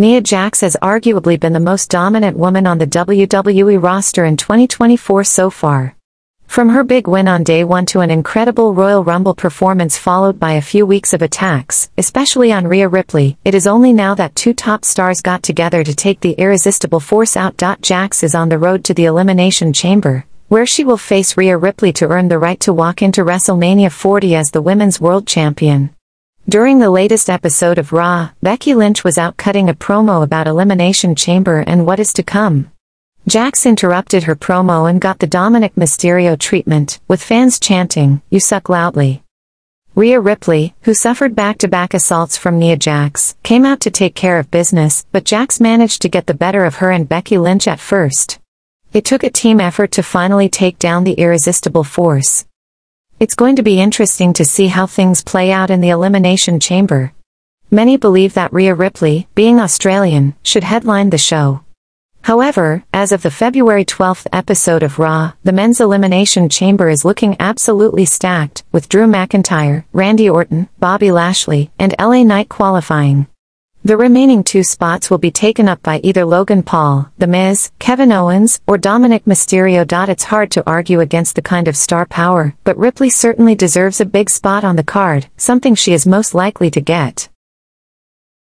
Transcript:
Nia Jax has arguably been the most dominant woman on the WWE roster in 2024 so far. From her big win on day one to an incredible Royal Rumble performance followed by a few weeks of attacks, especially on Rhea Ripley, it is only now that two top stars got together to take the irresistible force out. Jax is on the road to the Elimination Chamber, where she will face Rhea Ripley to earn the right to walk into WrestleMania 40 as the Women's World Champion. During the latest episode of Raw, Becky Lynch was out cutting a promo about Elimination Chamber and what is to come. Jax interrupted her promo and got the Dominik Mysterio treatment, with fans chanting, You suck loudly. Rhea Ripley, who suffered back-to-back assaults from Nia Jax, came out to take care of business, but Jax managed to get the better of her and Becky Lynch at first. It took a team effort to finally take down the irresistible force. It's going to be interesting to see how things play out in the Elimination Chamber. Many believe that Rhea Ripley, being Australian, should headline the show. However, as of the February 12th episode of Raw, the men's elimination chamber is looking absolutely stacked, with Drew McIntyre, Randy Orton, Bobby Lashley, and LA Knight qualifying. The remaining two spots will be taken up by either Logan Paul, The Miz, Kevin Owens, or Dominik Mysterio. It's hard to argue against the kind of star power, but Ripley certainly deserves a big spot on the card, something she is most likely to get.